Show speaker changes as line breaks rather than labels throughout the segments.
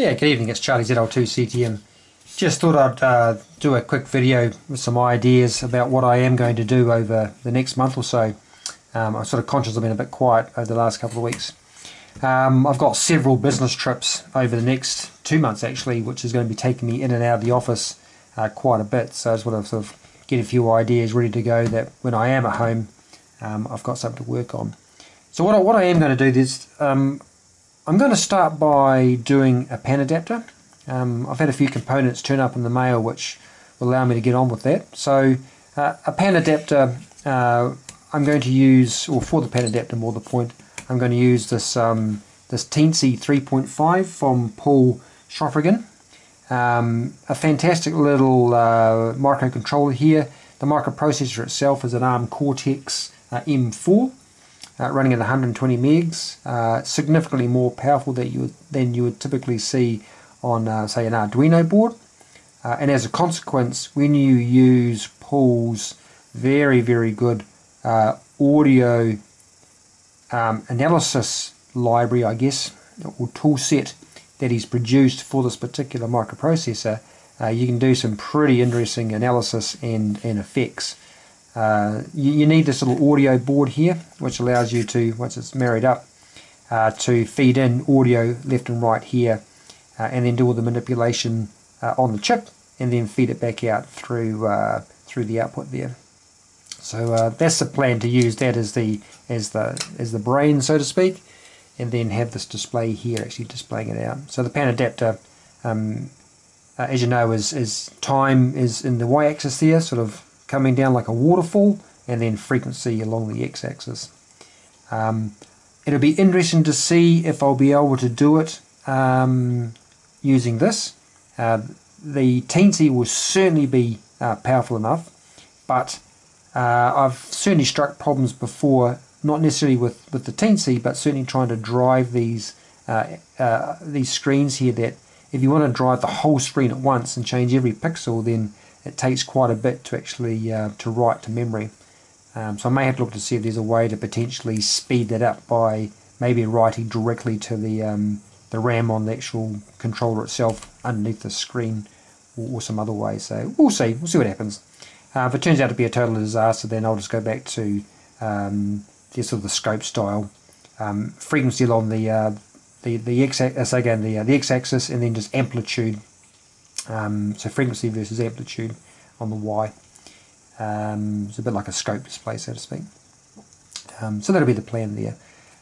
Yeah, good evening. It's Charlie ZL2CTM. Just thought I'd uh, do a quick video with some ideas about what I am going to do over the next month or so. Um, I'm sort of conscious I've been a bit quiet over the last couple of weeks. Um, I've got several business trips over the next two months actually, which is going to be taking me in and out of the office uh, quite a bit. So I just want to sort of get a few ideas ready to go that when I am at home, um, I've got something to work on. So what I, what I am going to do is um, I'm going to start by doing a pan adapter. Um, I've had a few components turn up in the mail which will allow me to get on with that. So uh, a pan adapter uh, I'm going to use, or for the pan adapter more the point, I'm going to use this um, this Teensy 3.5 from Paul Stoffregen. Um, a fantastic little uh, microcontroller here. The microprocessor itself is an ARM Cortex uh, M4 uh, running at 120 megs, uh, significantly more powerful that you than you would typically see on, uh, say, an Arduino board. Uh, and as a consequence, when you use Paul's very, very good uh, audio um, analysis library, I guess, or tool set that he's produced for this particular microprocessor, uh, you can do some pretty interesting analysis and, and effects. Uh, you, you, need this little audio board here, which allows you to, once it's married up, uh, to feed in audio left and right here, uh, and then do all the manipulation uh, on the chip, and then feed it back out through uh, through the output there. So uh, that's the plan to use that as the as the as the brain, so to speak, and then have this display here actually displaying it out. So the pan adapter. Um, as you know, is, is time is in the y-axis there, sort of coming down like a waterfall and then frequency along the x-axis. Um, it'll be interesting to see if I'll be able to do it um, using this. Uh, the Teensy will certainly be uh, powerful enough, but uh, I've certainly struck problems before, not necessarily with, with the Teensy, but certainly trying to drive these uh, uh, these screens here that if you want to drive the whole screen at once and change every pixel, then it takes quite a bit to actually uh, to write to memory. Um, so I may have to look to see if there's a way to potentially speed that up by maybe writing directly to the um, the RAM on the actual controller itself underneath the screen or, or, some other way. So we'll see. We'll see what happens. Uh, if it turns out to be a total disaster, then I'll just go back to um, the sort of the scope style um, frequency along the uh, the the x again the uh, the x-axis and then just amplitude um, so frequency versus amplitude on the Y. Um, it's a bit like a scope display, so to speak. Um, so that'll be the plan there.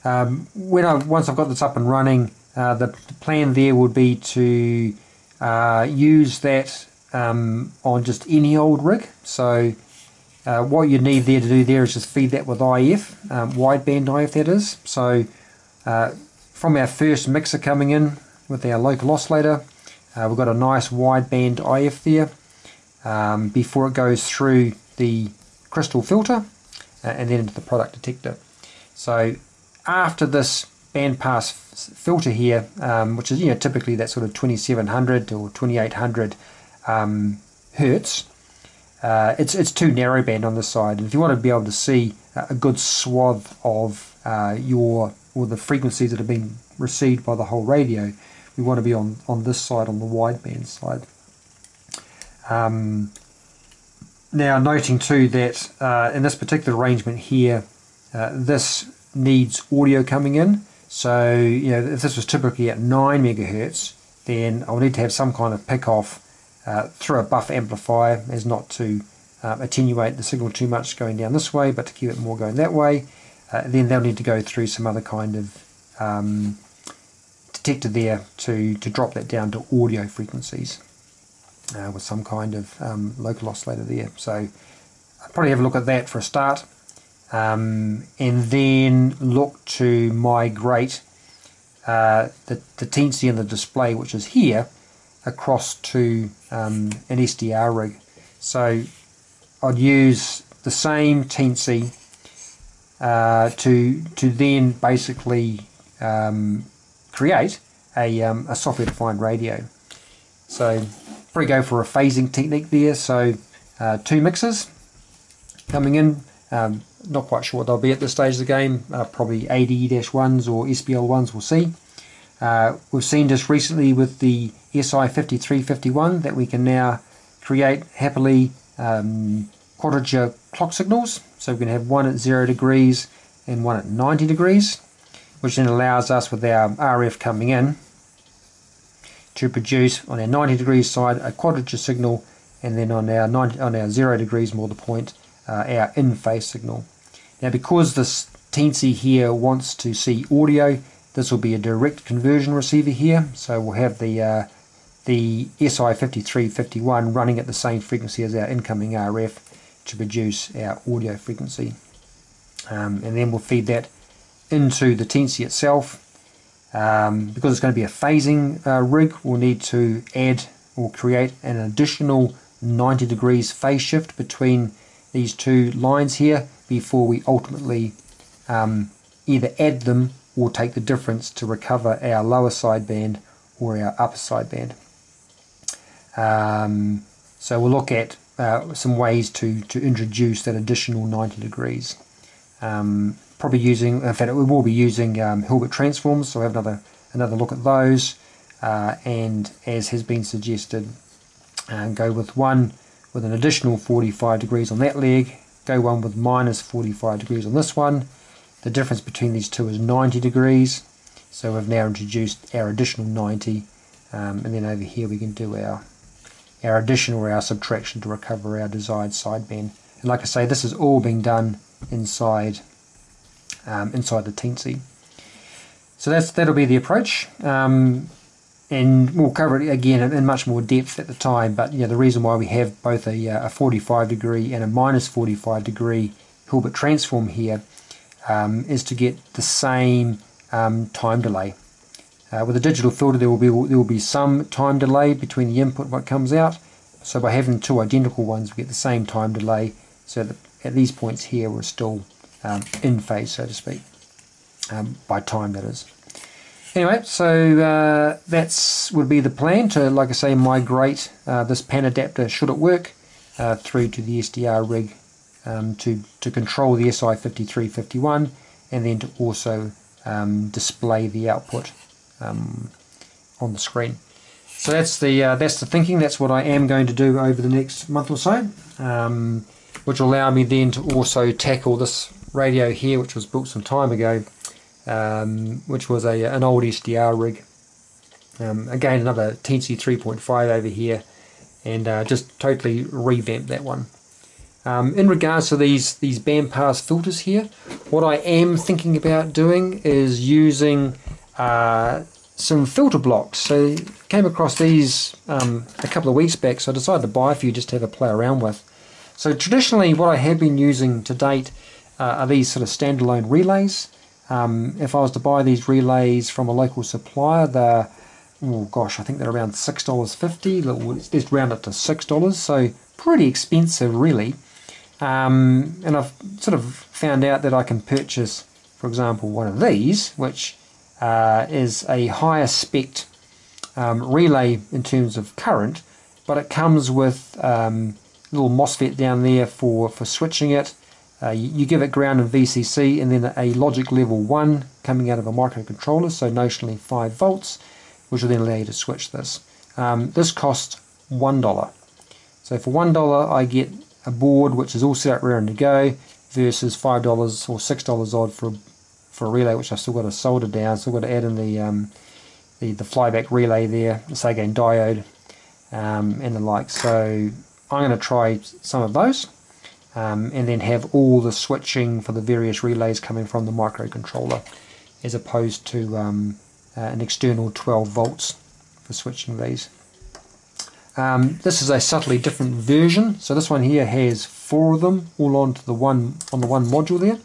Um, when I once I've got this up and running, uh, the, the, plan there would be to uh, use that um, on just any old rig. So uh, what you need there to do there is just feed that with IF, um, wideband IF that is. So uh, from our first mixer coming in with our local oscillator, uh, we've got a nice wideband IF there um, before it goes through the crystal filter uh, and then into the product detector. So after this bandpass filter here, um, which is you know typically that sort of 2700 or 2800 um, hertz, uh, it's it's too narrow band on this side. And if you want to be able to see a good swath of uh, your or the frequencies that have been received by the whole radio, we want to be on, on this side, on the wideband side. Um, now noting too that uh, in this particular arrangement here, uh, this needs audio coming in. So you know if this was typically at 9 megahertz, then I'll need to have some kind of pick off uh, through a buffer amplifier as not to uh, attenuate the signal too much going down this way, but to keep it more going that way. Uh, then they'll need to go through some other kind of um, detector there to, to drop that down to audio frequencies uh, with some kind of um, local oscillator there. So I'd probably have a look at that for a start um, and then look to migrate uh, the, the Teensy and the display which is here across to um, an SDR rig. So I'd use the same Teensy uh, to to then basically um, create a, um, a software-defined radio. So probably go for a phasing technique there. So uh, two mixers coming in. Um, not quite sure what they'll be at this stage of the game. Uh, probably ADE-1s or SBL-1s, we'll see. Uh, we've seen just recently with the SI5351 that we can now create happily um, quadrature clock signals. So we can have one at 0 degrees and one at 90 degrees, which then allows us with our RF coming in to produce on our 90 degrees side a quadrature signal and then on our 90, on our 0 degrees more the point uh, our in phase signal. Now because this Teensy here wants to see audio this will be a direct conversion receiver here so we'll have the uh, the SI5351 running at the same frequency as our incoming RF to produce our audio frequency um, and then we'll feed that into the Teensy itself um, because it's going to be a phasing uh, rig we'll need to add or create an additional 90 degrees phase shift between these two lines here before we ultimately um, either add them or take the difference to recover our lower sideband or our upper sideband. Um, so we'll look at uh, some ways to, to introduce that additional 90 degrees. Um, probably using, in fact we will be using um, Hilbert transforms, so we'll have another, another look at those. Uh, and as has been suggested, uh, go with one with an additional 45 degrees on that leg, go one with minus 45 degrees on this one. The difference between these two is 90 degrees, so we've now introduced our additional 90, um, and then over here we can do our our addition or our subtraction to recover our desired sideband. And like I say, this is all being done inside um, inside the Teensy. So that's that'll be the approach. Um, and we'll cover it again in, much more depth at the time. But you know, the reason why we have both a, uh, a 45 degree and a minus 45 degree Hilbert transform here um, is to get the same um, time delay. Uh, with a digital filter, there will be there will be some time delay between the input and what comes out. So by having two identical ones, we get the same time delay. So that at these points here, we're still um, in phase, so to speak, um, by time that is. Anyway, so uh, that's would be the plan to, like I say, migrate uh, this pan adapter, should it work, uh, through to the SDR rig um, to, to control the SI5351 and then to also um, display the output um, on the screen. So that's the uh, that's the thinking. That's what I am going to do over the next month or so, um, which will allow me then to also tackle this radio here, which was built some time ago, um, which was a an old SDR rig. Um, again, another Teensy 3.5 over here, and uh, just totally revamp that one. Um, in regards to these these bandpass filters here, what I am thinking about doing is using uh, some filter blocks. So came across these um, a couple of weeks back, so I decided to buy a few just to have a play around with. So traditionally, what I have been using to date are these sort of standalone relays. Um, if I was to buy these relays from a local supplier, they're, oh gosh, I think they're around $6.50. Let's just round it to $6. So pretty expensive, really. Um, and I've sort of found out that I can purchase, for example, one of these, which uh, is a higher spec um, relay in terms of current, but it comes with um, little MOSFET down there for, for switching it, uh, you, you, give it ground and VCC and then a logic level 1 coming out of a microcontroller, so notionally 5 volts, which will then allow you to switch this. Um, this costs $1. So for $1 I get a board which is all set up ready to go versus $5 or $6 odd for, for a relay which I've still got to solder down, still got to add in the, um, the, the flyback relay there, the Sagain diode um, and the like. So I'm going to try some of those um, and then have all the switching for the various relays coming from the microcontroller as opposed to um, uh, an external 12 volts for switching these. Um, this is a subtly different version. So this one here has four of them all onto the one on the one module there.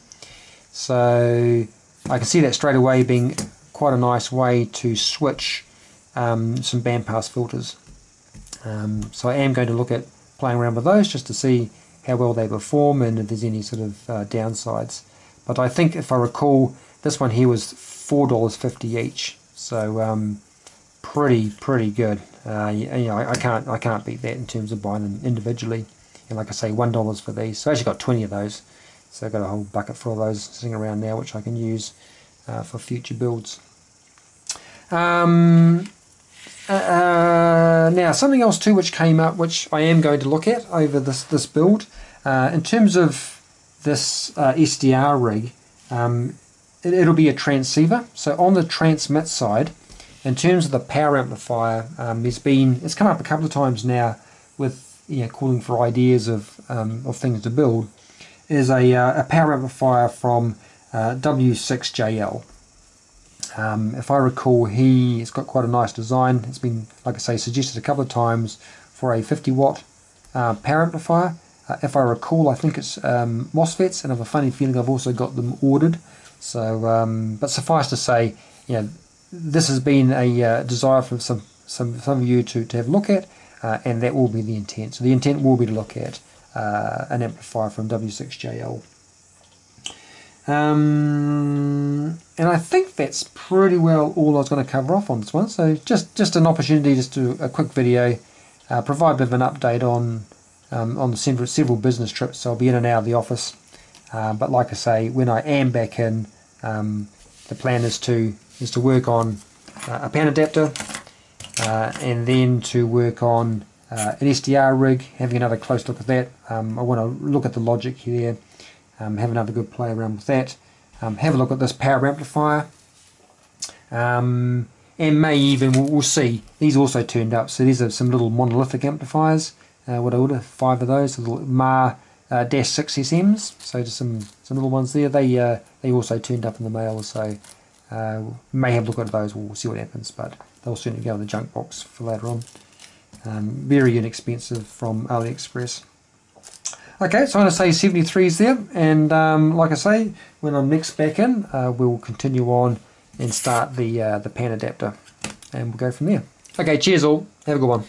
So I can see that straight away being quite a nice way to switch um, some bandpass filters. Um, so I am going to look at playing around with those just to see how well they perform and if there's any sort of uh, downsides. But I think if I recall, this one here was $4.50 each. So um, pretty, pretty good. Uh, you, you, know, I, I, can't, I can't beat that in terms of buying them individually. And like I say, one dollars for these. So I actually got 20 of those. So I've got a whole bucket full of those sitting around now, which I can use uh, for future builds. Um, uh, now, something else too which came up, which I am going to look at over this, this build, uh, in terms of this uh, SDR rig, um, it, will be a transceiver. So on the transmit side, in terms of the power amplifier, um, there's been, it's come up a couple of times now with you know, calling for ideas of, um, of things to build, is a, uh, a power amplifier from uh, W6JL. Um, if I recall, he has got quite a nice design. It's been, like I say, suggested a couple of times for a 50 watt uh, power amplifier. Uh, if I recall, I think it's um, MOSFETs, and I have a funny feeling I've also got them ordered. So, um, but suffice to say, you know, this has been a uh, desire from some, some some of you to, to have a look at, uh, and that will be the intent. So the intent will be to look at uh, an amplifier from W6JL. Um, and I think that's pretty well all I was going to cover off on this one. So just just an opportunity just to a quick video, uh, provide a bit of an update on um, on the several, several business trips. So I'll be in and out of the office. Uh, but like I say, when I am back in, um, the plan is to is to work on uh, a pan adapter uh, and then to work on uh, an SDR rig, having another close look at that. Um, I want to look at the logic here um, have another good play around with that. Um, have a look at this power amplifier. Um, and may even, we'll, see, these also turned up. So these are some little monolithic amplifiers. Uh, what I ordered, five of those, little MAR uh, dash 6 SMs. So just some, some little ones there. They uh, they also turned up in the mail. So uh, may have a look at those. We'll see what happens. But they'll certainly go in the junk box for later on. Um, very inexpensive from AliExpress. Okay, so I'm going to say 73 is there, and um, like I say, when I'm next back in, uh, we'll continue on and start the, uh, the pan adapter, and we'll go from there. Okay, cheers all. Have a good one.